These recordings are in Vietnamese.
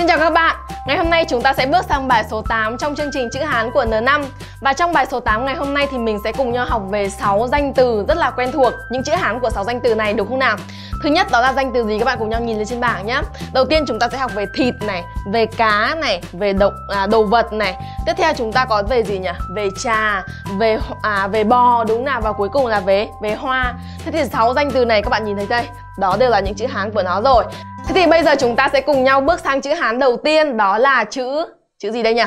Xin chào các bạn, ngày hôm nay chúng ta sẽ bước sang bài số 8 trong chương trình chữ Hán của N5 và trong bài số 8 ngày hôm nay thì mình sẽ cùng nhau học về 6 danh từ rất là quen thuộc. Những chữ Hán của 6 danh từ này đúng không nào? Thứ nhất đó là danh từ gì các bạn cùng nhau nhìn lên trên bảng nhé Đầu tiên chúng ta sẽ học về thịt này, về cá này, về động à, đồ vật này. Tiếp theo chúng ta có về gì nhỉ? Về trà, về à, về bò đúng nào? Và cuối cùng là về về hoa. Thế thì 6 danh từ này các bạn nhìn thấy đây? Đó đều là những chữ Hán của nó rồi. Thế thì bây giờ chúng ta sẽ cùng nhau bước sang chữ Hán đầu tiên. Đó là chữ... Chữ gì đây nhỉ?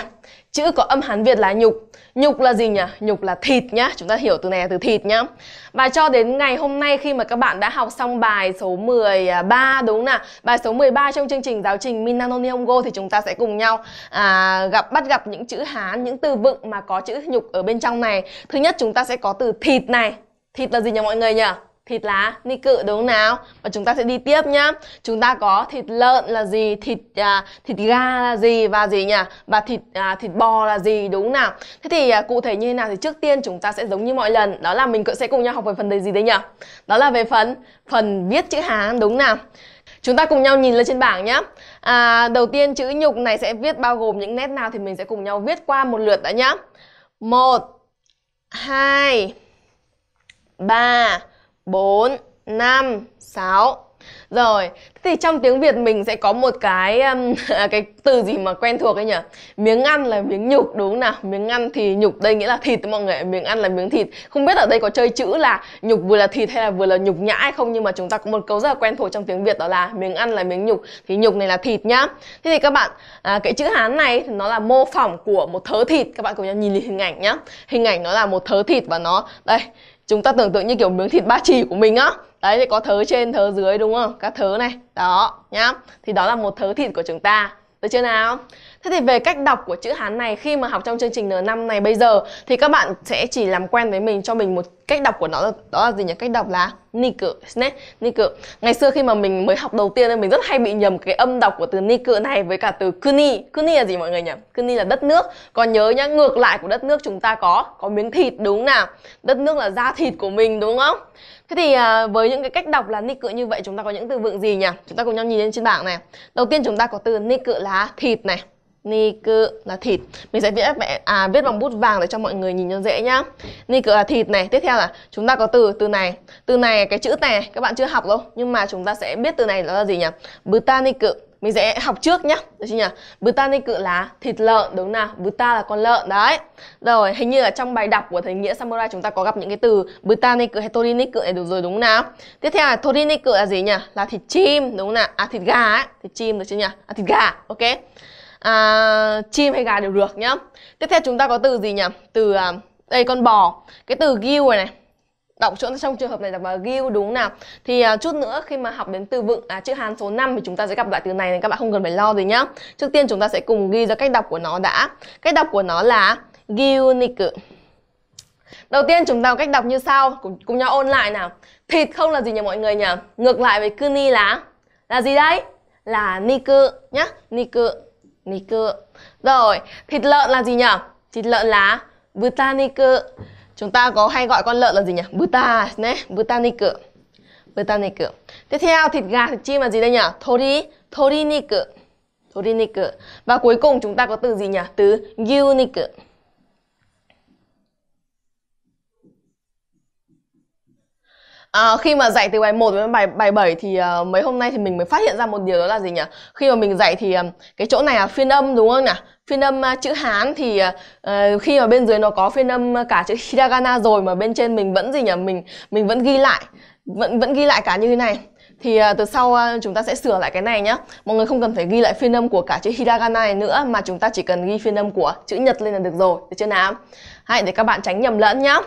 Chữ có âm Hán Việt là nhục Nhục là gì nhỉ? Nhục là thịt nhá Chúng ta hiểu từ này là từ thịt nhá Và cho đến ngày hôm nay khi mà các bạn đã học xong bài số 13 đúng không nào? Bài số 13 trong chương trình giáo trình Minano hongo Thì chúng ta sẽ cùng nhau à, gặp bắt gặp những chữ Hán, những từ vựng mà có chữ nhục ở bên trong này Thứ nhất chúng ta sẽ có từ thịt này Thịt là gì nhỉ mọi người nhỉ? Thịt lá ni cự đúng không nào? Và chúng ta sẽ đi tiếp nhá. Chúng ta có thịt lợn là gì? Thịt à, thịt gà là gì? Và gì nhỉ? Và thịt à, thịt bò là gì? Đúng nào? Thế thì à, cụ thể như thế nào thì trước tiên chúng ta sẽ giống như mọi lần. Đó là mình sẽ cùng nhau học về phần đề gì đấy nhỉ? Đó là về phần phần viết chữ hán đúng nào? Chúng ta cùng nhau nhìn lên trên bảng nhé à, Đầu tiên chữ nhục này sẽ viết bao gồm những nét nào thì mình sẽ cùng nhau viết qua một lượt đã nhé một hai ba. 4, 5, 6 Rồi, thì trong tiếng Việt mình sẽ có một cái um, cái từ gì mà quen thuộc ấy nhỉ? Miếng ăn là miếng nhục đúng không nào? Miếng ăn thì nhục đây nghĩa là thịt mọi người Miếng ăn là miếng thịt. Không biết ở đây có chơi chữ là nhục vừa là thịt hay là vừa là nhục nhã hay không Nhưng mà chúng ta có một câu rất là quen thuộc trong tiếng Việt đó là Miếng ăn là miếng nhục Thì nhục này là thịt nhá. Thế thì các bạn, à, cái chữ Hán này thì nó là mô phỏng của một thớ thịt. Các bạn cùng nhau nhìn hình ảnh nhá. Hình ảnh nó là một thớ thịt và nó Đây chúng ta tưởng tượng như kiểu miếng thịt ba chỉ của mình á. Đấy, thì có thớ trên, thớ dưới, đúng không? Các thớ này. Đó, nhá. Thì đó là một thớ thịt của chúng ta. Được chưa nào? Thế thì về cách đọc của chữ Hán này khi mà học trong chương trình N5 này bây giờ thì các bạn sẽ chỉ làm quen với mình cho mình một cách đọc của nó đó là gì nhỉ? Cách đọc là niku, niku. Ngày xưa khi mà mình mới học đầu tiên thì mình rất hay bị nhầm cái âm đọc của từ niku này với cả từ kuni. Kuni là gì mọi người nhỉ? Kuni là đất nước. Còn nhớ nhá, ngược lại của đất nước chúng ta có có miếng thịt đúng nào? Đất nước là da thịt của mình đúng không? Thế thì à, với những cái cách đọc là niku như vậy chúng ta có những từ vựng gì nhỉ? Chúng ta cùng nhau nhìn lên trên bảng này. Đầu tiên chúng ta có từ niku là thịt này Niku là thịt. Mình sẽ viết à, viết bằng bút vàng để cho mọi người nhìn cho dễ nhá. Niku là thịt này. Tiếp theo là chúng ta có từ từ này. Từ này cái chữ này các bạn chưa học đâu. Nhưng mà chúng ta sẽ biết từ này đó là gì nhỉ? Butaniku mình sẽ học trước nhá. Được chưa nhỉ? Buta ni cự là thịt lợn. Đúng nào? Buta là con lợn. Đấy. Rồi hình như là trong bài đọc của thầy Nghĩa Samurai Chúng ta có gặp những cái từ buta ni cự hay tori ni cự này được rồi đúng nào? Tiếp theo là tori ni cự là gì nhỉ? Là thịt chim. Đúng nào? À thịt gà ấy. Thịt chim được chưa nhỉ? À thịt gà. Ok à, chim hay gà đều được nhá. Tiếp theo chúng ta có từ gì nhỉ? Từ à, đây con bò. Cái từ gill này này. Đọc chỗ trong trường hợp này đọc là gill đúng nào? Thì à, chút nữa khi mà học đến từ vựng à, chữ hán số 5 thì chúng ta sẽ gặp lại từ này nên các bạn không cần phải lo gì nhá. Trước tiên chúng ta sẽ cùng ghi ra cách đọc của nó đã. Cách đọc của nó là gillnik đầu tiên chúng ta có cách đọc như sau cùng, cùng nhau ôn lại nào. Thịt không là gì nhỉ mọi người nhỉ? Ngược lại với kuni là là gì đấy? Là niku nhá niku. Rồi, thịt lợn là gì nhỉ? Thịt lợn là butaniku. Chúng ta có hay gọi con lợn là gì nhỉ? Buta, nhé, butaniku. Butaniku. Tiếp theo thịt gà, thịt chim là gì đây nhỉ? Tori, toriniku. Toriniku. Và cuối cùng chúng ta có từ gì nhỉ? Từ gyuniku. À, khi mà dạy từ bài 1 đến bài bài 7 thì uh, mấy hôm nay thì mình mới phát hiện ra một điều đó là gì nhỉ? Khi mà mình dạy thì uh, cái chỗ này là phiên âm đúng không nhỉ? Phiên âm à, chữ Hán thì uh, khi mà bên dưới nó có phiên âm cả chữ hiragana rồi mà bên trên mình vẫn gì nhỉ? Mình mình vẫn ghi lại, vẫn vẫn ghi lại cả như thế này. Thì uh, từ sau uh, chúng ta sẽ sửa lại cái này nhé. Mọi người không cần phải ghi lại phiên âm của cả chữ hiragana này nữa mà chúng ta chỉ cần ghi phiên âm của chữ nhật lên là được rồi, được chưa nào? Hãy để các bạn tránh nhầm lẫn nhá.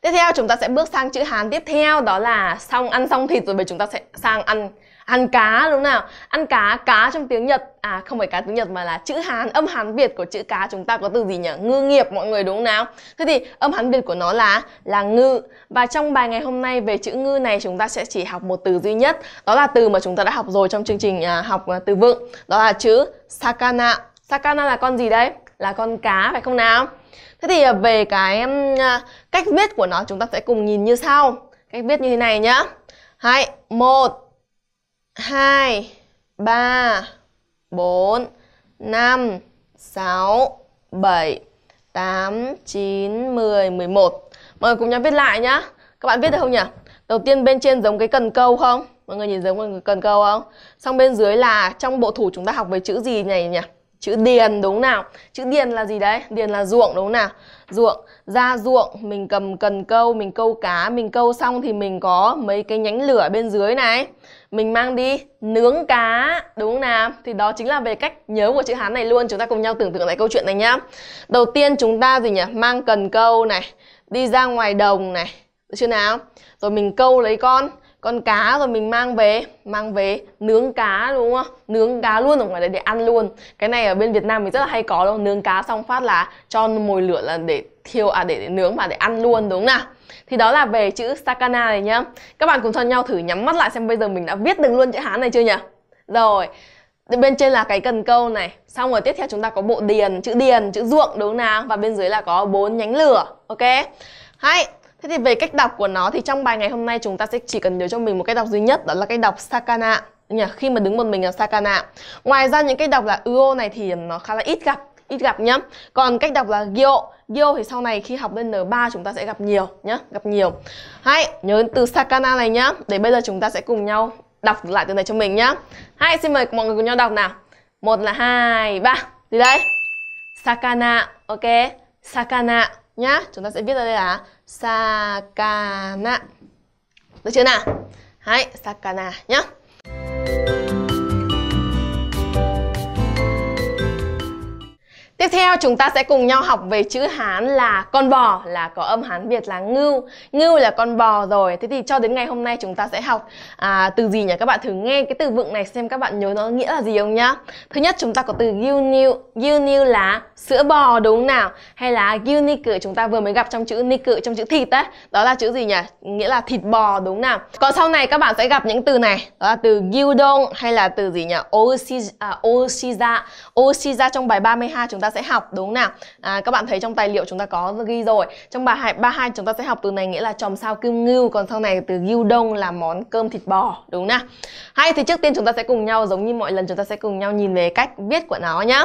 Tiếp theo chúng ta sẽ bước sang chữ Hán tiếp theo đó là xong ăn xong thịt rồi bây chúng ta sẽ sang ăn ăn cá đúng nào? Ăn cá, cá trong tiếng Nhật à không phải cá tiếng Nhật mà là chữ Hán, âm Hán Việt của chữ cá chúng ta có từ gì nhỉ? Ngư nghiệp mọi người đúng không nào? Thế thì âm Hán Việt của nó là là ngư và trong bài ngày hôm nay về chữ ngư này chúng ta sẽ chỉ học một từ duy nhất đó là từ mà chúng ta đã học rồi trong chương trình à, học à, từ vựng đó là chữ sakana. Sakana là con gì đấy? Là con cá phải không nào? Thế thì à, về cái à, cách viết của nó chúng ta sẽ cùng nhìn như sau. Cách viết như thế này nhá. Hai, một, hai, ba, bốn, 5, 6, 7, 8, 9, 10, 11 Mọi người cùng nhau viết lại nhá Các bạn viết được không nhỉ? Đầu tiên bên trên giống cái cần câu không? Mọi người nhìn giống cái cần câu không? Xong bên dưới là trong bộ thủ chúng ta học về chữ gì này nhỉ? Chữ điền đúng nào? Chữ điền là gì đấy? Điền là ruộng đúng nào? Ruộng, ra ruộng, mình cầm cần câu, mình câu cá, mình câu xong thì mình có mấy cái nhánh lửa bên dưới này. Mình mang đi nướng cá, đúng không nào? Thì đó chính là về cách nhớ của chữ Hán này luôn. Chúng ta cùng nhau tưởng tượng lại câu chuyện này nhá. Đầu tiên chúng ta gì nhỉ? Mang cần câu này, đi ra ngoài đồng này, được chưa nào? Rồi mình câu lấy con con cá rồi mình mang về mang về nướng cá đúng không? Nướng cá luôn ở ngoài đấy để ăn luôn. Cái này ở bên Việt Nam mình rất là hay có đâu. Nướng cá xong phát là cho mồi lửa là để thiêu à để, để nướng và để ăn luôn đúng không nào? Thì đó là về chữ sakana này nhá. Các bạn cùng cho nhau thử nhắm mắt lại xem bây giờ mình đã viết được luôn chữ hán này chưa nhỉ? Rồi bên trên là cái cần câu này. Xong rồi tiếp theo chúng ta có bộ điền chữ điền chữ ruộng đúng không nào? Và bên dưới là có bốn nhánh lửa ok? Hay Thế thì về cách đọc của nó thì trong bài ngày hôm nay chúng ta sẽ chỉ cần nhớ cho mình một cách đọc duy nhất đó là cách đọc sakana nhỉ khi mà đứng một mình là sakana. Ngoài ra những cách đọc là uo này thì nó khá là ít gặp ít gặp nhá. Còn cách đọc là gyo, gyo thì sau này khi học lên N3 chúng ta sẽ gặp nhiều nhá, gặp nhiều. hãy nhớ từ sakana này nhá. Để bây giờ chúng ta sẽ cùng nhau đọc lại từ này cho mình nhá. hãy xin mời mọi người cùng nhau đọc nào. Một là hai, ba. Gì đây? Sakana, ok. Sakana nhá. Chúng ta sẽ viết ra đây là sakana. Được chưa nào? Hay, sakana nhá. Tiếp theo chúng ta sẽ cùng nhau học về chữ Hán là con bò là có âm Hán Việt là ngưu Ngưu là con bò rồi Thế thì cho đến ngày hôm nay chúng ta sẽ học à, từ gì nhỉ? Các bạn thử nghe cái từ vựng này xem các bạn nhớ nó nghĩa là gì không nhá Thứ nhất chúng ta có từ uniu niu là sữa bò đúng không nào? Hay là ngưu ni cự chúng ta vừa mới gặp trong chữ ni cự trong chữ thịt đấy Đó là chữ gì nhỉ? Nghĩa là thịt bò đúng không nào? Còn sau này các bạn sẽ gặp những từ này Đó là từ gyudong hay là từ gì nhỉ? Oshiza, à, Oshiza Oshiza trong bài 32 chúng ta sẽ học đúng không nào? À, các bạn thấy trong tài liệu chúng ta có ghi rồi. Trong bài 32 chúng ta sẽ học từ này nghĩa là chòm sao kim ngưu còn sau này từ gưu đông là món cơm thịt bò đúng không nào? Hay thì trước tiên chúng ta sẽ cùng nhau giống như mọi lần chúng ta sẽ cùng nhau nhìn về cách viết của nó nhá.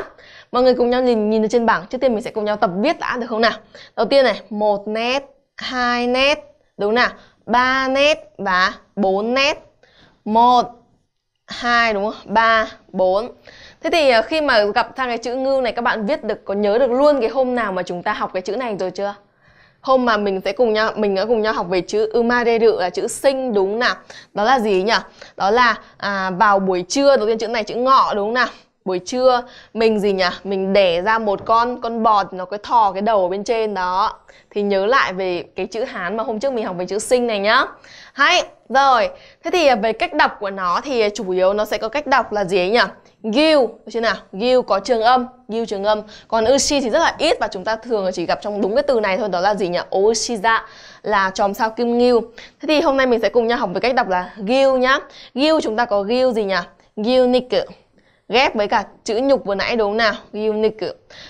Mọi người cùng nhau nhìn nhìn trên bảng. Trước tiên mình sẽ cùng nhau tập viết đã được không nào? Đầu tiên này một nét hai nét đúng nào? Ba nét và bốn nét. Một hai đúng không? Ba bốn. Thế thì ờ, khi mà gặp sang cái chữ ngư này các bạn viết được có nhớ được luôn cái hôm nào mà chúng ta học cái chữ này rồi chưa? Hôm mà mình sẽ cùng nhau mình đã cùng nhau học về chữ umareru là chữ sinh đúng nào? Đó là gì nhỉ? Đó là à, vào buổi trưa đầu tiên chữ này chữ ngọ đúng nào? buổi trưa mình gì nhỉ mình đẻ ra một con con bò nó cái thò cái đầu ở bên trên đó thì nhớ lại về cái chữ hán mà hôm trước mình học về chữ sinh này nhá hay rồi thế thì ờ, về cách đọc của nó thì ờ, chủ yếu nó sẽ có cách đọc là gì ấy nhỉ Gil, được chưa nào? Gil có trường âm, Gil trường âm. Còn Ushi thì rất là ít và chúng ta thường chỉ gặp trong đúng cái từ này thôi, đó là gì nhỉ? Oshiza là chòm sao kim ngưu. Thế thì hôm nay mình sẽ cùng nhau học về cách đọc là Gil nhá. Gil chúng ta có Gil gì nhỉ? Gilnik ghép với cả chữ nhục vừa nãy đúng không nào? Gilnik.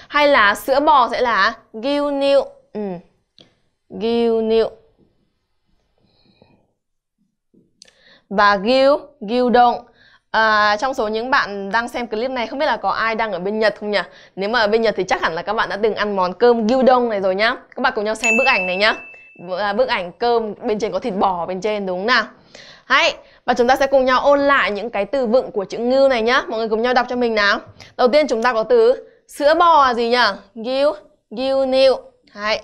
Hay là sữa bò sẽ là Gilniu. Ừ. Gilniu. Và Gil, động. À, trong số những bạn đang xem clip này không biết là có ai đang ở bên Nhật không nhỉ? Nếu mà ở bên Nhật thì chắc hẳn là các bạn đã từng ăn món cơm gyudon này rồi nhá. Các bạn cùng nhau xem bức ảnh này nhá. Bức à, ảnh cơm bên trên có thịt bò bên trên đúng không nào? Hay, và chúng ta sẽ cùng nhau ôn lại những cái từ vựng của chữ ngưu này nhá. Mọi người cùng nhau đọc cho mình nào. Đầu tiên chúng ta có từ sữa bò là gì nhỉ? Gyu, gyu niu. Hay.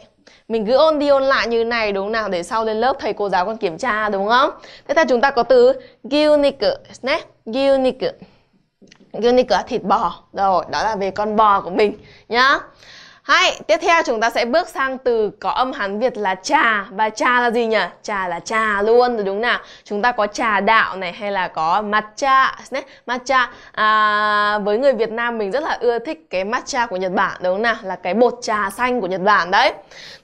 Mình cứ ôn đi ôn lại như này đúng nào để sau lên lớp thầy cô giáo còn kiểm tra đúng không? Thế ta chúng ta có từ gyuniku nhé. Gyuniku. Gyuniku là thịt bò. Rồi, đó là về con bò của mình nhá. Hay, tiếp theo chúng ta sẽ bước sang từ có âm Hán Việt là trà. Và trà là gì nhỉ? Trà là trà luôn, đúng nào? Chúng ta có trà đạo này hay là có matcha? Matcha. À, Với người Việt Nam mình rất là ưa thích cái matcha của Nhật Bản đúng nào? Là cái bột trà xanh của Nhật Bản đấy.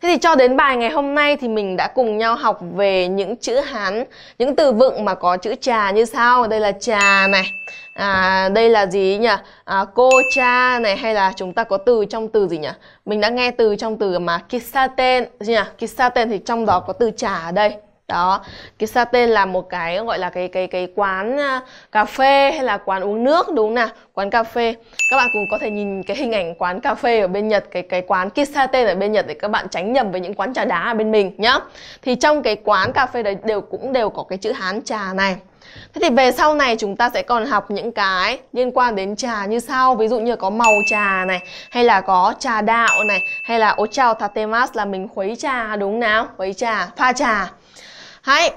Thế thì cho đến bài ngày hôm nay thì mình đã cùng nhau học về những chữ Hán Những từ vựng mà có chữ trà như sau. Đây là trà này. À, đây là gì nhỉ? À, cô cha này hay là chúng ta có từ trong từ gì nhỉ? Mình đã nghe từ trong từ mà kisaten gì nhỉ? Kisaten thì trong đó có từ trà ở đây. Đó Kisaten là một cái gọi là cái cái cái quán à, cà phê hay là quán uống nước đúng không nào? Quán cà phê. Các bạn cũng có thể nhìn cái hình ảnh quán cà phê ở bên Nhật cái cái quán Kisaten ở bên Nhật để các bạn tránh nhầm với những quán trà đá ở bên mình nhá. Thì trong cái quán cà phê đấy đều cũng đều có cái chữ Hán trà này. Thế thì về sau này chúng ta sẽ còn học những cái liên quan đến trà như sau. Ví dụ như có màu trà này Hay là có trà đạo này Hay là ochao tatemas là mình khuấy trà đúng nào? Khuấy trà, pha trà. Hay.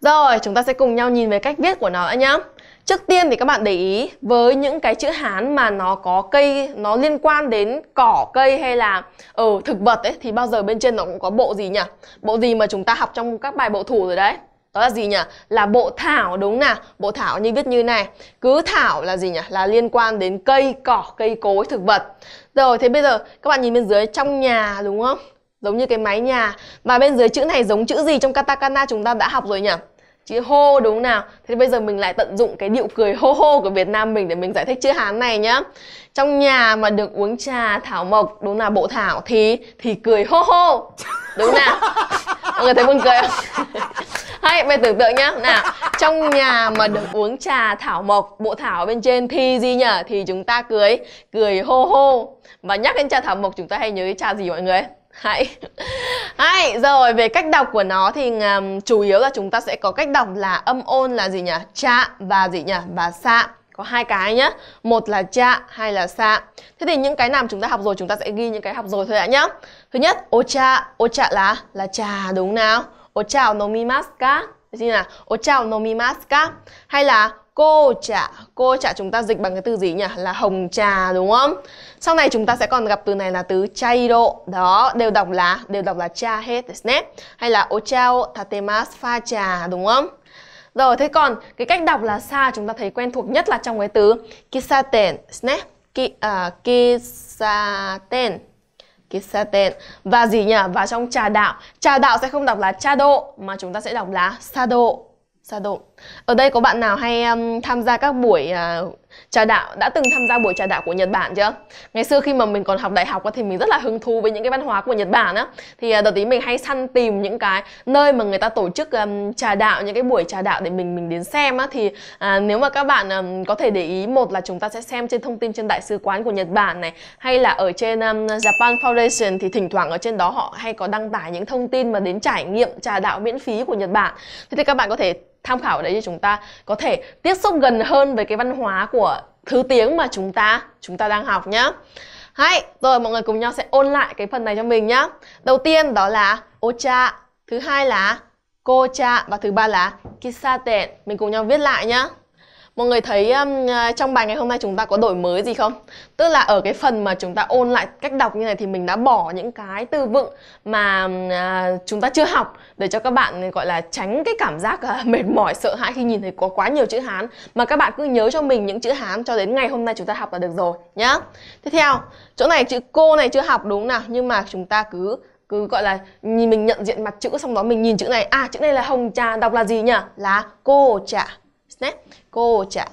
Rồi chúng ta sẽ cùng nhau nhìn về cách viết của nó đã nhá. Trước tiên thì các bạn để ý với những cái chữ Hán mà nó có cây, nó liên quan đến cỏ cây hay là ở ừ, thực vật ấy thì bao giờ bên trên nó cũng có bộ gì nhỉ? Bộ gì mà chúng ta học trong các bài bộ thủ rồi đấy? Đó là gì nhỉ? Là bộ thảo đúng nào? Bộ thảo như viết như này. Cứ thảo là gì nhỉ? Là liên quan đến cây, cỏ, cây cối, thực vật. Rồi thế bây giờ các bạn nhìn bên dưới trong nhà đúng không? Giống như cái mái nhà. Và bên dưới chữ này giống chữ gì trong katakana chúng ta đã học rồi nhỉ? chữ hô đúng nào thế bây giờ mình lại tận dụng cái điệu cười hô hô của Việt Nam mình để mình giải thích chữ Hán này nhá trong nhà mà được uống trà thảo mộc đúng là bộ thảo thì thì cười hô hô đúng nào mọi người thấy buồn cười không? Hay mày tưởng tượng nhá. Nào trong nhà mà được uống trà thảo mộc bộ thảo bên trên thì gì nhỉ thì chúng ta cười cười hô hô. Và nhắc đến trà thảo mộc chúng ta hay nhớ cái trà gì mọi người? Hãy hay rồi về cách đọc của nó thì um, chủ yếu là chúng ta sẽ có cách đọc là âm ôn là gì nhỉ cha và gì nhỉ và sa có hai cái nhá. Một là cha hay là sa. Thế thì những cái nào chúng ta học rồi, chúng ta sẽ ghi những cái học rồi thôi ạ nhá. Thứ nhất ocha ocha là là trà đúng nào? Ocha nomimasu ka. Gì là ocha nomimasu ka. Hay là cô trà cô trà chúng ta dịch bằng cái từ gì nhỉ? Là hồng trà đúng không? Sau này chúng ta sẽ còn gặp từ này là từ chay độ. Đó, đều đọc là, đều đọc là cha hết nhé hay là ochao tatemasu pha trà đúng không? Rồi thế còn cái cách đọc là sa chúng ta thấy quen thuộc nhất là trong cái từ kisaten nhé Ki, uh, kisaten kisaten. Và gì nhỉ? Và trong trà đạo. Trà đạo sẽ không đọc là cha độ mà chúng ta sẽ đọc là sa độ sa độ. Ở đây có bạn nào hay um, tham gia các buổi uh, trà đạo đã từng tham gia buổi trà đạo của Nhật Bản chưa? Ngày xưa khi mà mình còn học đại học thì mình rất là hứng thú với những cái văn hóa của Nhật Bản á. Thì à, đợt tí mình hay săn tìm những cái nơi mà người ta tổ chức um, trà đạo, những cái buổi trà đạo để mình mình đến xem á thì uh, nếu mà các bạn um, có thể để ý một là chúng ta sẽ xem trên thông tin trên đại sứ quán của Nhật Bản này hay là ở trên um, Japan Foundation thì thỉnh thoảng ở trên đó họ hay có đăng tải những thông tin mà đến trải nghiệm trà đạo miễn phí của Nhật Bản. Thế thì các bạn có thể tham khảo ở đấy cho chúng ta có thể tiếp xúc gần hơn với cái văn hóa của thứ tiếng mà chúng ta chúng ta đang học nhá. Hay, rồi mọi người cùng nhau sẽ ôn lại cái phần này cho mình nhá. Đầu tiên đó là ocha, thứ hai là kocha và thứ ba là kisaten. Mình cùng nhau viết lại nhá. Mọi người thấy um, à, trong bài ngày hôm nay chúng ta có đổi mới gì không? Tức là ở cái phần mà chúng ta ôn lại cách đọc như này thì mình đã bỏ những cái từ vựng mà uh, chúng ta chưa học để cho các bạn gọi là tránh cái cảm giác uh, mệt mỏi sợ hãi khi nhìn thấy có quá nhiều chữ Hán mà các bạn cứ nhớ cho mình những chữ Hán cho đến ngày hôm nay chúng ta học là được rồi nhá. Tiếp theo, chỗ này chữ cô này chưa học đúng nào nhưng mà chúng ta cứ cứ gọi là nhìn mình nhận diện mặt chữ xong đó mình nhìn chữ này à chữ này là hồng trà đọc là gì nhỉ là cô trà nhé cô chả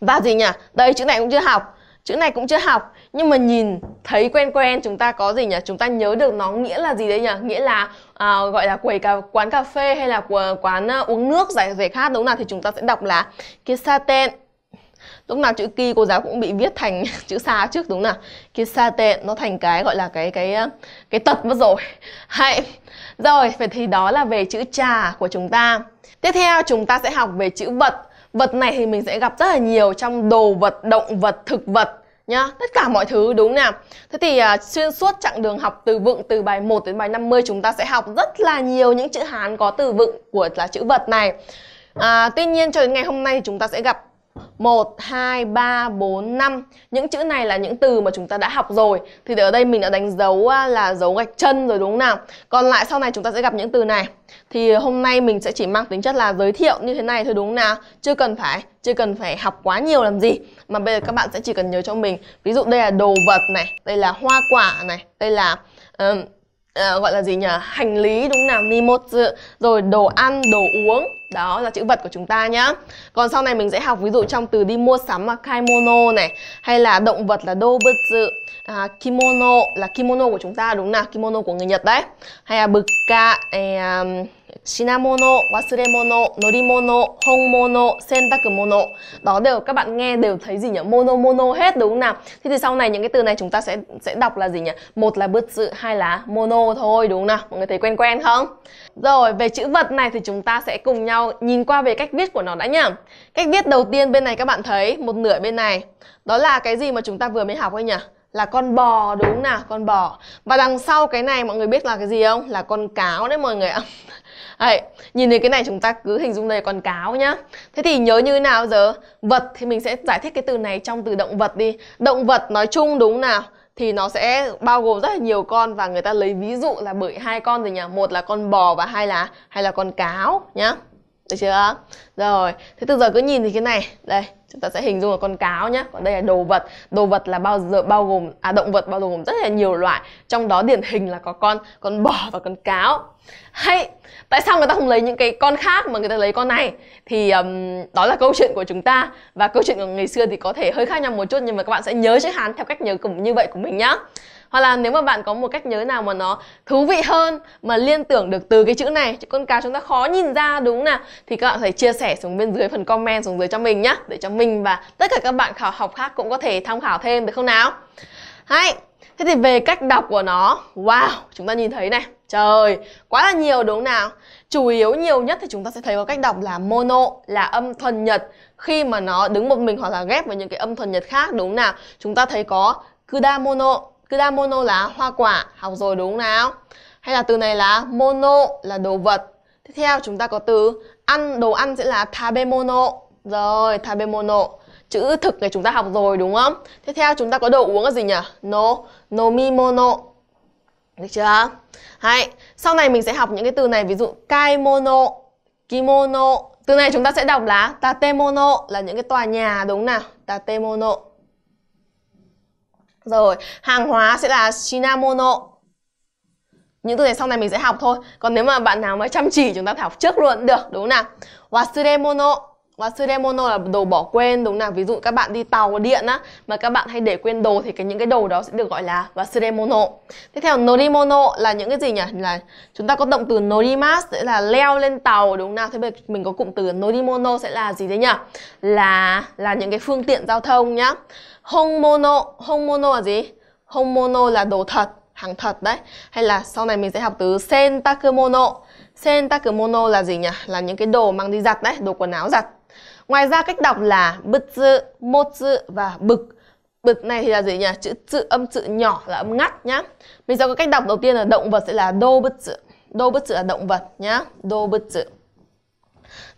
và gì nhỉ? Đây chữ này cũng chưa học. Chữ này cũng chưa học. Nhưng mà nhìn thấy quen quen chúng ta có gì nhỉ? Chúng ta nhớ được nó nghĩa là gì đấy nhỉ? Nghĩa là à, gọi là quầy cà quán cà phê hay là quán uh, uống nước giải giải khát đúng nào? Thì chúng ta sẽ đọc là kisaten lúc nào chữ ki cô giáo cũng bị viết thành chữ xa trước đúng nào? Tệ nó thành cái gọi là cái cái cái tật mất rồi. Hay. Rồi vậy thì đó là về chữ trà của chúng ta. Tiếp theo chúng ta sẽ học về chữ vật. Vật này thì mình sẽ gặp rất là nhiều trong đồ vật, động vật, thực vật nhá. Tất cả mọi thứ đúng nào? Thế thì à, xuyên suốt chặng đường học từ vựng từ bài 1 đến bài 50 Chúng ta sẽ học rất là nhiều những chữ Hán có từ vựng của là chữ vật này. À, Tuy nhiên cho đến ngày hôm nay chúng ta sẽ gặp 1, 2, 3, 4, 5 Những chữ này là những từ mà chúng ta đã học rồi. Thì ở đây mình đã đánh dấu à, là dấu gạch chân rồi đúng không nào? Còn lại sau này chúng ta sẽ gặp những từ này. Thì hôm nay mình sẽ chỉ mang tính chất là giới thiệu như thế này thôi đúng không nào? Chưa cần phải chưa cần phải học quá nhiều làm gì. Mà bây giờ các bạn sẽ chỉ cần nhớ cho mình. Ví dụ đây là đồ vật này Đây là hoa quả này Đây là uh, à, gọi là gì nhỉ? Hành lý đúng nào? Ni một rồi đồ ăn đồ uống. Đó là chữ vật của chúng ta nhá. Còn sau này mình sẽ học ví dụ trong từ đi mua sắm là kaimono này hay là động vật là đô bứt dự à, kimono là kimono của chúng ta đúng nào? Kimono của người nhật đấy. Hay là bực ca hay, um, shinamono, wasuremono, norimono. Đó đều các bạn nghe đều thấy gì nhỉ? Mono mono hết đúng không nào? Thế thì sau này những cái từ này chúng ta sẽ sẽ đọc là gì nhỉ? Một là bứt dự, hai là mono thôi đúng không nào? Mọi người thấy quen quen không? Rồi, về chữ vật này thì chúng ta sẽ cùng nhau nhìn qua về cách viết của nó đã nhá. Cách viết đầu tiên bên này các bạn thấy một nửa bên này. Đó là cái gì mà chúng ta vừa mới học ấy nhỉ? là con bò đúng nào con bò và đằng sau cái này mọi người biết là cái gì không là con cáo đấy mọi người ạ đấy, nhìn thấy cái này chúng ta cứ hình dung đây con cáo nhá. Thế thì nhớ như thế nào giờ? Vật thì mình sẽ giải thích cái từ này trong từ động vật đi. Động vật nói chung đúng nào thì nó sẽ bao gồm rất là nhiều con và người ta lấy ví dụ là bởi hai con rồi nhỉ. Một là con bò và hai là hay là con cáo nhá. Được chưa? Rồi thế từ giờ cứ nhìn thì cái này đây chúng ta sẽ hình dung là con cáo nhé còn đây là đồ vật. Đồ vật là bao giờ bao gồm à động vật bao gồm rất là nhiều loại. Trong đó điển hình là có con con bò và con cáo. Hay tại sao người ta không lấy những cái con khác mà người ta lấy con này? Thì um, đó là câu chuyện của chúng ta. Và câu chuyện của ngày xưa thì có thể hơi khác nhau một chút nhưng mà các bạn sẽ nhớ chữ hán theo cách nhớ cùng như vậy của mình nhá. Hoặc là nếu mà bạn có một cách nhớ nào mà nó thú vị hơn mà liên tưởng được từ cái chữ này chữ con cá chúng ta khó nhìn ra đúng không nào? Thì các bạn phải chia sẻ xuống bên dưới phần comment xuống dưới cho mình nhá để cho mình và tất cả các bạn khảo học khác cũng có thể tham khảo thêm được không nào? Hay thế thì về cách đọc của nó. Wow chúng ta nhìn thấy này. Trời quá là nhiều đúng không nào? Chủ yếu nhiều nhất thì chúng ta sẽ thấy có cách đọc là mono là âm thuần nhật. Khi mà nó đứng một mình hoặc là ghép với những cái âm thuần nhật khác đúng không nào? Chúng ta thấy có kudamono. Kudamono là hoa quả, học rồi đúng không nào? Hay là từ này là mono là đồ vật. Tiếp theo chúng ta có từ ăn, đồ ăn sẽ là tabemono. Rồi, tabemono. Chữ thực này chúng ta học rồi đúng không? Tiếp theo chúng ta có đồ uống là gì nhỉ? No, nomimono. Được chưa? Hay. Sau này mình sẽ học những cái từ này ví dụ kaimono, kimono. Từ này chúng ta sẽ đọc là tatemono là những cái tòa nhà đúng nào? Tatemono. Rồi, hàng hóa sẽ là shinamono. Những từ này sau này mình sẽ học thôi. Còn nếu mà bạn nào mà chăm chỉ chúng ta học trước luôn được, đúng không nào? Wasuremono và Wasuremono là đồ bỏ quên đúng nào? Ví dụ các bạn đi tàu điện á mà các bạn hay để quên đồ thì cái những cái đồ đó sẽ được gọi là wasuremono. Tiếp theo norimono là những cái gì nhỉ? Là chúng ta có động từ norimas sẽ là leo lên tàu đúng nào? Thế bây giờ mình có cụm từ norimono sẽ là gì đấy nhỉ? Là là những cái phương tiện giao thông nhá. Honmono, honmono là gì? Honmono là đồ thật, hàng thật đấy. Hay là sau này mình sẽ học từ sentakumono. Sentakumono là gì nhỉ? Là những cái đồ mang đi giặt đấy, đồ quần áo giặt. Ngoài ra cách đọc là butsu, motsu và bực. Bực này thì là gì nhỉ? Chữ chữ âm chữ nhỏ là âm ngắt nhá. Mình sẽ có cách đọc đầu tiên là động vật sẽ là do Đô bực butsu là động vật nhá. Đô bực dự.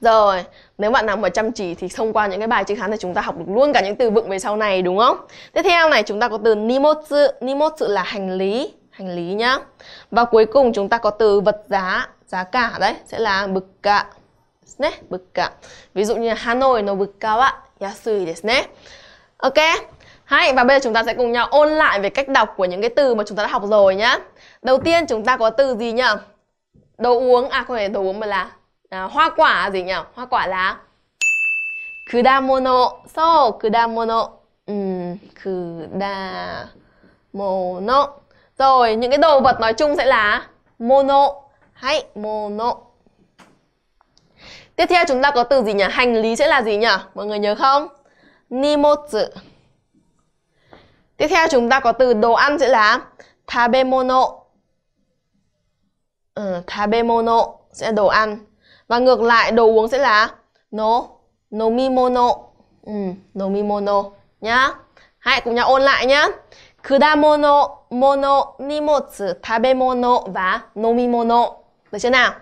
Rồi, nếu bạn nào mà chăm chỉ thì thông qua những cái bài chứng Hán thì chúng ta học được luôn cả những từ vựng về sau này đúng không? Tiếp theo này chúng ta có từ nimotsu, nimotsu là hành lý, hành lý nhá. Và cuối cùng chúng ta có từ vật giá, giá cả đấy sẽ là bực cả. Bực cả. Ví dụ như bực cao bukka yasui desu ne. Ok. Hay, và bây giờ chúng ta sẽ cùng nhau ôn lại về cách đọc của những cái từ mà chúng ta đã học rồi nhá. Đầu tiên chúng ta có từ gì nhỉ? Đồ uống, à không phải đồ uống mà là à, hoa quả gì nhỉ hoa quả là kudamono so kudamono um, kudamono rồi những cái đồ vật nói chung sẽ là mono hay mono tiếp theo chúng ta có từ gì nhỉ hành lý sẽ là gì nhỉ mọi người nhớ không nimotsu tiếp theo chúng ta có từ đồ ăn sẽ là tabemono ừ, tabemono sẽ đồ ăn và ngược lại đồ uống sẽ là no nomimono. Ừ, nomimono nhá. Hãy cùng nhau ôn lại nhá. Kudamono, mono, nimotsu, tabemono và nomimono. Được chưa nào?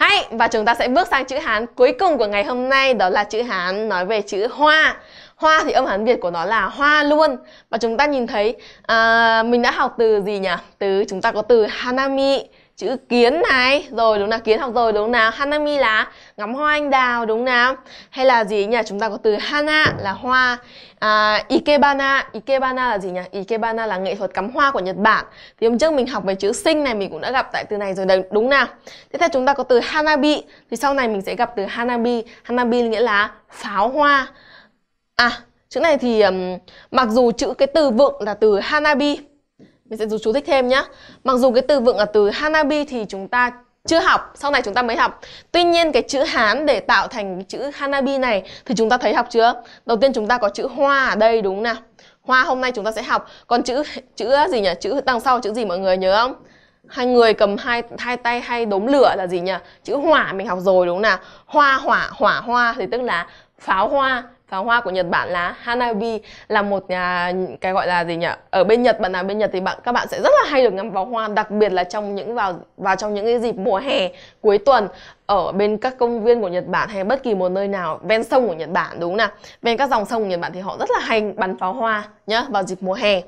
Hay, và chúng ta sẽ bước sang chữ Hán cuối cùng của ngày hôm nay đó là chữ Hán nói về chữ hoa. Hoa thì âm Hán Việt của nó là hoa luôn. Và chúng ta nhìn thấy à, mình đã học từ gì nhỉ? Từ chúng ta có từ hanami chữ kiến này. Rồi đúng là kiến học rồi đúng nào. Hanami là ngắm hoa anh đào đúng nào. Hay là gì nhỉ? Chúng ta có từ hana là hoa. À, ikebana. Ikebana là gì nhỉ? Ikebana là nghệ thuật cắm hoa của nhật bản. Thì hôm trước mình học về chữ sinh này mình cũng đã gặp tại từ này rồi đấy đúng nào. Tiếp theo chúng ta có từ hanabi. Thì sau này mình sẽ gặp từ hanabi. Hanabi nghĩa là pháo hoa. À chữ này thì um, mặc dù chữ cái từ vựng là từ hanabi mình sẽ chú thích thêm nhé Mặc dù cái từ vựng là từ hanabi thì chúng ta chưa học, sau này chúng ta mới học. Tuy nhiên cái chữ Hán để tạo thành chữ Hanabi này thì chúng ta thấy học chưa? Đầu tiên chúng ta có chữ hoa ở đây đúng nào? Hoa hôm nay chúng ta sẽ học. Còn chữ chữ gì nhỉ? Chữ đằng sau chữ gì mọi người nhớ không? Hai người cầm hai hai tay hay đốm lửa là gì nhỉ? Chữ hỏa mình học rồi đúng nào? Hoa hỏa hỏa hoa thì tức là pháo hoa. Pháo hoa của Nhật Bản là Hanabi, là một nhà cái gọi là gì nhỉ? Ở bên Nhật, bạn nào bên Nhật thì bạn, các bạn sẽ rất là hay được ngắm pháo hoa, đặc biệt là trong những vào vào trong những cái dịp mùa hè cuối tuần ở bên các công viên của Nhật Bản hay bất kỳ một nơi nào, ven sông của Nhật Bản, đúng không nào? Ven các dòng sông của Nhật Bản thì họ rất là hay bắn pháo hoa nhá, vào dịp mùa hè.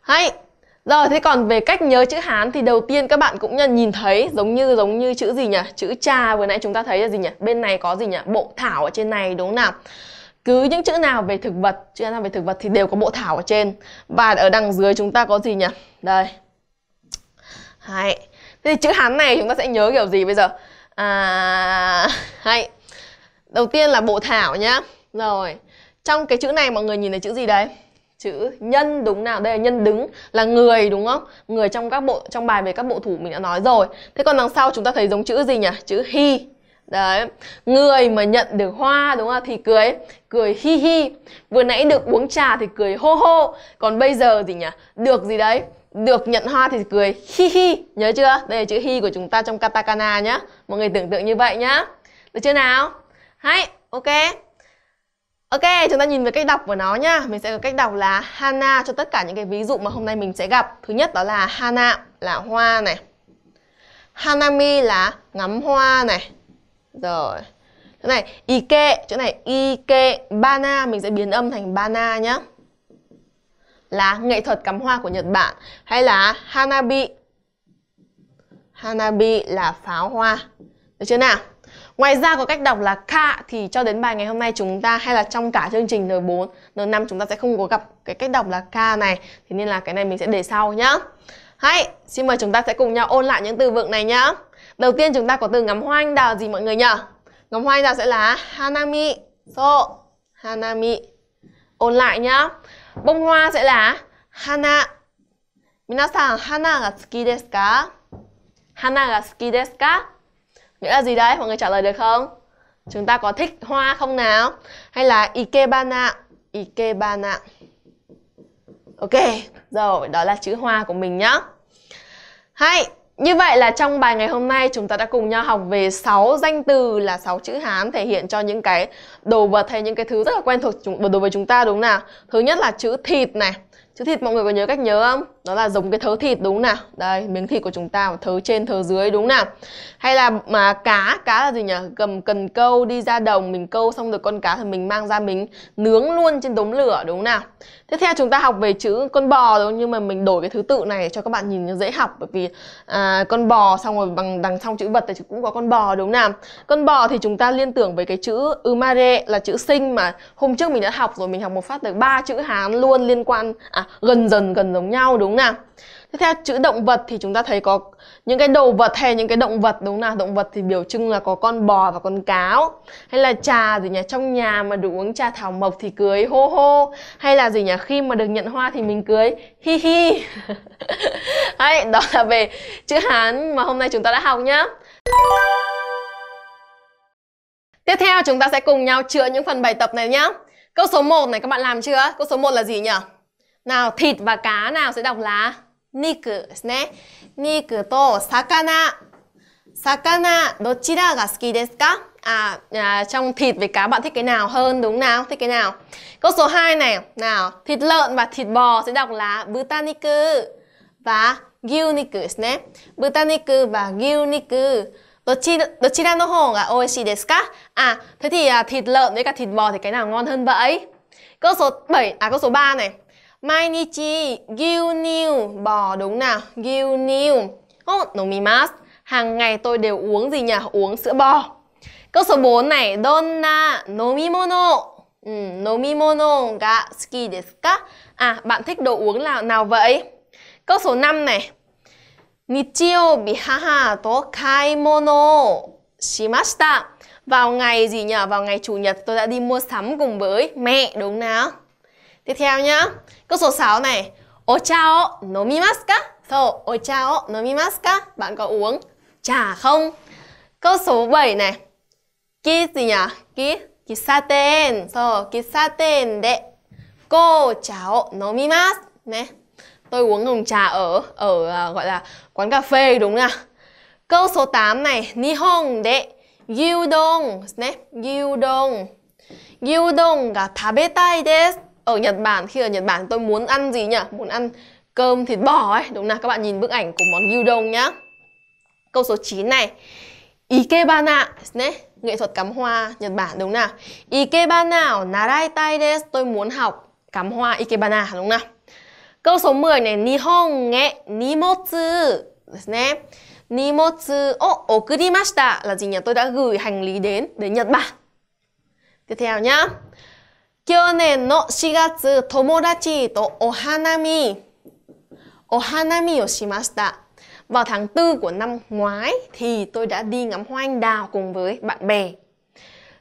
Hay rồi, thế còn về cách nhớ chữ Hán thì đầu tiên các bạn cũng nhìn thấy giống như giống như chữ gì nhỉ? Chữ cha vừa nãy chúng ta thấy là gì nhỉ? Bên này có gì nhỉ? Bộ thảo ở trên này, đúng không nào? cứ những chữ nào về thực vật, chữ nào về thực vật thì đều có bộ thảo ở trên. Và ở đằng dưới chúng ta có gì nhỉ? Đây. Hay. Thế thì chữ hán này chúng ta sẽ nhớ kiểu gì bây giờ? À hay. Đầu tiên là bộ thảo nhá. Rồi. Trong cái chữ này mọi người nhìn thấy chữ gì đấy chữ nhân đúng nào đây là nhân đứng là người đúng không người trong các bộ trong bài về các bộ thủ mình đã nói rồi thế còn đằng sau chúng ta thấy giống chữ gì nhỉ chữ hi Đấy, người mà nhận được hoa đúng không thì cười cười hi hi. Vừa nãy được uống trà thì cười hô hô. Còn bây giờ gì nhỉ? Được gì đấy? Được nhận hoa thì cười hi hi. Nhớ chưa? Đây là chữ hi của chúng ta trong katakana nhá. Mọi người tưởng tượng như vậy nhá. Được chưa nào? Hay, ok. Ok, chúng ta nhìn về cách đọc của nó nhá. Mình sẽ có cách đọc là hana cho tất cả những cái ví dụ mà hôm nay mình sẽ gặp. Thứ nhất đó là hana là hoa này. Hanami là ngắm hoa này. Rồi. Chỗ này ike, chỗ này ike bana mình sẽ biến âm thành bana nhá. Là nghệ thuật cắm hoa của Nhật Bản hay là hanabi. Hanabi là pháo hoa. Được chưa nào? Ngoài ra có cách đọc là ka thì cho đến bài ngày hôm nay chúng ta hay là trong cả chương trình N4, N5 chúng ta sẽ không có gặp cái cách đọc là ka này. Thế nên là cái này mình sẽ để sau nhá. Hãy xin mời chúng ta sẽ cùng nhau ôn lại những từ vựng này nhá. Đầu tiên chúng ta có từ ngắm hoa anh đào gì mọi người nhỉ? Ngắm hoa anh đào sẽ là hanami. So, hanami. Ôn lại nhá. Bông hoa sẽ là hana. Minasan, hana ga tsuki desu ka? Hana ga tsuki desu ka? Nghĩa là gì đấy? Mọi người trả lời được không? Chúng ta có thích hoa không nào? Hay là ikebana? Ikebana. Ok, rồi đó là chữ hoa của mình nhá. Hay, như vậy là trong bài ngày hôm nay chúng ta đã cùng nhau học về 6 danh từ là 6 chữ Hán thể hiện cho những cái đồ vật hay những cái thứ rất là quen thuộc đối với chúng ta đúng nào? Thứ nhất là chữ thịt này. Chữ thịt mọi người có nhớ cách nhớ không? Đó là giống cái thớ thịt đúng nào? Đây, miếng thịt của chúng ta thớ trên thớ dưới đúng nào? Hay là mà cá, cá là gì nhỉ? Cầm cần câu đi ra đồng mình câu xong được con cá thì mình mang ra mình nướng luôn trên đống lửa đúng nào? Tiếp theo chúng ta học về chữ con bò đúng không? Nhưng mà mình đổi cái thứ tự này cho các bạn nhìn nó dễ học bởi vì à, con bò xong rồi bằng đằng sau chữ vật thì cũng có con bò đúng nào? Con bò thì chúng ta liên tưởng với cái chữ umare là chữ sinh mà hôm trước mình đã học rồi mình học một phát được ba chữ Hán luôn liên quan à gần dần gần giống nhau đúng nào? Tiếp theo chữ động vật thì chúng ta thấy có những cái đồ vật hay những cái động vật đúng nào? Động vật thì biểu trưng là có con bò và con cáo. Hay là trà gì nhỉ? Trong nhà mà được uống trà thảo mộc thì cưới hô hô. Hay là gì nhỉ? Khi mà được nhận hoa thì mình cưới hi hi. Đấy, đó là về chữ Hán mà hôm nay chúng ta đã học nhá. Tiếp theo chúng ta sẽ cùng nhau chữa những phần bài tập này nhé Câu số 1 này các bạn làm chưa? Câu số 1 là gì nhỉ? Nào, thịt và cá nào sẽ đọc là niku ne. Niku to sakana. Sakana dochira ga suki desu ka? À, à, trong thịt với cá bạn thích cái nào hơn đúng nào? Thích cái nào? Câu số 2 này, nào, thịt lợn và thịt bò sẽ đọc là butaniku và gyuniku ne. Butaniku và gyuniku. Đồ chi, đồ chi nam no hong à oishi desu ka? À, thế thì à, thịt lợn với cả thịt bò thì cái nào ngon hơn vậy? Câu số 7, à câu số 3 này. Mainichi gyu niu bò đúng nào? Gyu niu. Oh, nomimasu. Hàng ngày tôi đều uống gì nhỉ? Uống sữa bò. Câu số 4 này, donna nomimono. Ừ, nomimono ga suki desu ka? À, bạn thích đồ uống nào nào vậy? Câu số 5 này, 日曜日 haha tố kai mono. Vào ngày gì nhỉ? Vào ngày chủ nhật tôi đã đi mua sắm cùng với mẹ đúng nào? Tiếp theo nhá. Câu số 6 này. Ocha nomimasu ka? So, ocha nomimasu? Bạn có uống trà không? Câu số 7 này. Ki gì nhỉ? Ki kisaten. So, kisaten de cô cháo nomimasu. Nè tôi uống hồng trà ở ở uh, gọi là quán cà phê đúng không câu số 8 này nihon de gyudon nè gyudon gyudon ga tabetai desu ở Nhật Bản khi ở Nhật Bản tôi muốn ăn gì nhỉ? Muốn ăn cơm thịt bò ấy đúng không các bạn nhìn bức ảnh của món gyudon nhá. Câu số 9 này Ikebana nè nghệ thuật cắm hoa Nhật Bản đúng nào? Ikebana naraitai desu tôi muốn học cắm hoa Ikebana đúng nào? câu số 10 này Nihon e nimotsu nè nimotsu o okurimashita là gì nhỉ tôi đã gửi hành lý đến đến Nhật Bản tiếp theo nhá 去年の4月友達とお花見お花見をしました vào tháng 4 của năm ngoái thì tôi đã đi ngắm hoa anh đào cùng với bạn bè.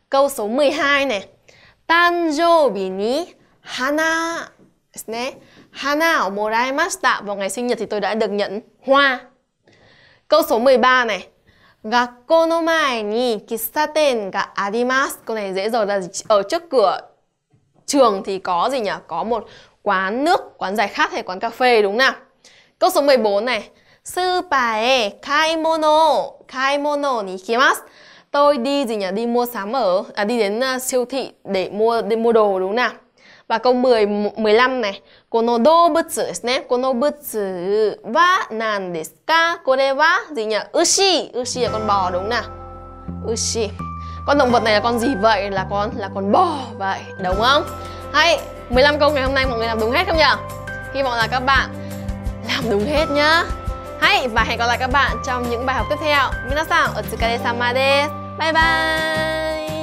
Câu số 12 này. Tanjoubi ni hana ne Hana omoraimashita vào ngày sinh nhật thì tôi đã được nhận hoa. Câu số 13 này. Gakko no mai ni kissaten ga arimasu. Câu này dễ rồi là ở trước cửa trường thì có gì nhỉ? Có một quán nước, quán giải khát hay quán cà phê đúng nào? Câu số 14 này. Super e kaimono, kaimono ni ikimasu. Tôi đi gì nhỉ? Đi mua sắm ở à đi đến à, siêu thị để mua để mua đồ đúng nào? Và câu 10, 15 này. Kono gì nhỉ? Ushi. Ushi là con bò đúng nào? Ushi. Con động vật này là con gì vậy? Là con là con bò vậy, đúng không? Hay 15 câu ngày hôm nay mọi người làm đúng hết không nhỉ? Hy vọng là các bạn làm đúng hết nhá. Hay và hẹn gặp lại các bạn trong những bài học tiếp theo. Minasan, otsukare sama desu. Bye bye.